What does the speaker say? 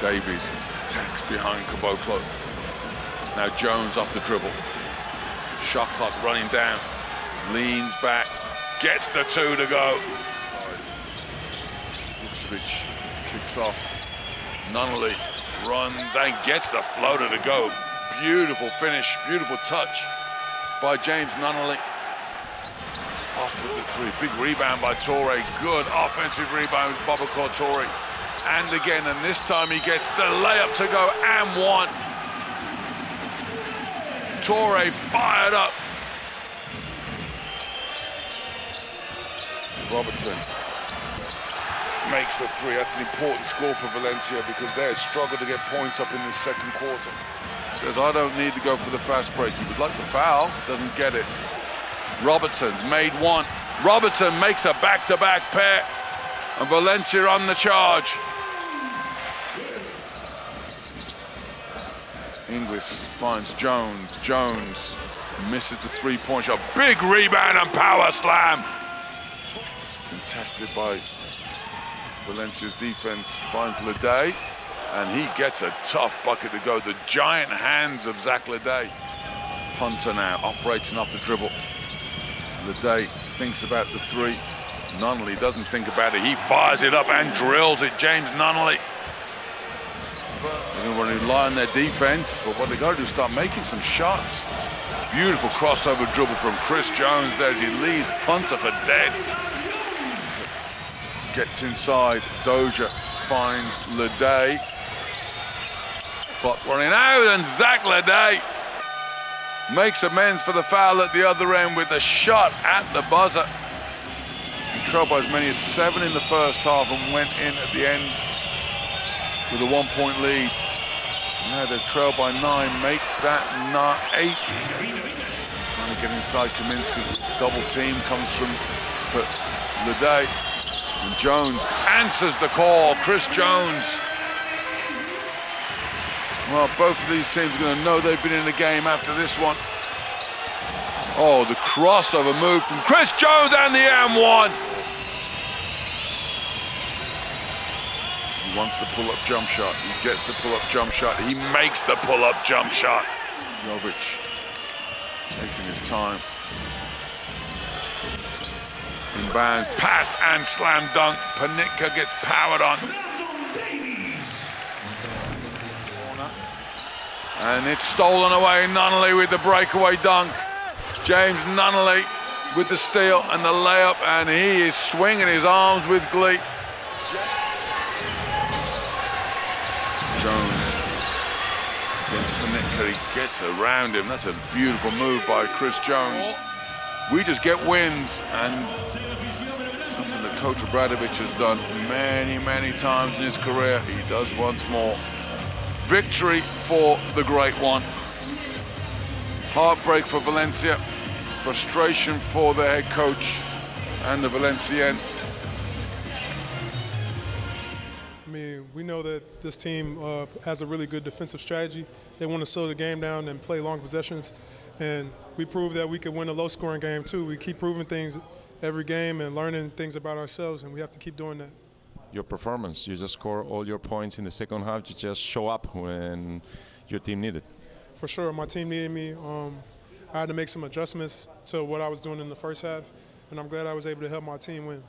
Davies attacks behind Caboclo. Now Jones off the dribble. Shot clock running down. Leans back. Gets the two to go. Vukcevic kicks off. Nunnally runs and gets the floater to go. Beautiful finish, beautiful touch by James Nunnally. Off with the three. Big rebound by Touré. Good offensive rebound, Boubacar Touré. And again, and this time he gets the layup to go and one. Touré fired up. Robertson makes a three. That's an important score for Valencia because they had struggled to get points up in the second quarter. Says, I don't need to go for the fast break. He would like the foul, doesn't get it. Robertson's made one. Robertson makes a back-to-back -back pair. And Valencia on the charge. Inglis finds Jones. Jones misses the three-point shot. Big rebound and power slam. Contested by Valencia's defense. Finds Leday. And he gets a tough bucket to go. The giant hands of Zach Leday. Hunter now operating off the dribble. Leday thinks about the three. Nunnally doesn't think about it. He fires it up and drills it. James Nunnally. They're going to rely on their defense, but what they got to do is start making some shots. Beautiful crossover dribble from Chris Jones there as he leaves Punter for dead. Gets inside. Doja finds Leday. Clock running out, and Zach Leday makes amends for the foul at the other end with a shot at the buzzer. He trailed by as many as seven in the first half and went in at the end with a one-point lead. Now they trail by nine, make that not eight. Trying to get inside Kaminsky. Double team comes from Leday. And Jones answers the call. Chris Jones. Well, both of these teams are going to know they've been in the game after this one. Oh, the crossover move from Chris Jones and the M1. He wants the pull-up jump shot. He gets the pull-up jump shot. He makes the pull-up jump shot. Jovic taking his time. Inbounds, pass and slam dunk. Panitka gets powered on. And it's stolen away. Nunnally with the breakaway dunk. James Nunnally with the steal and the layup, and he is swinging his arms with glee. Jones against gets around him. That's a beautiful move by Chris Jones. We just get wins, and something that Coach Obradovic has done many, many times in his career, he does once more. Victory for the Great One. Heartbreak for Valencia. Frustration for the head coach and the Valencian. I mean, we know that this team uh, has a really good defensive strategy. They want to slow the game down and play long possessions. And we proved that we could win a low-scoring game, too. We keep proving things every game and learning things about ourselves, and we have to keep doing that your performance. You just score all your points in the second half. You just show up when your team needed. For sure, my team needed me. Um, I had to make some adjustments to what I was doing in the first half, and I'm glad I was able to help my team win.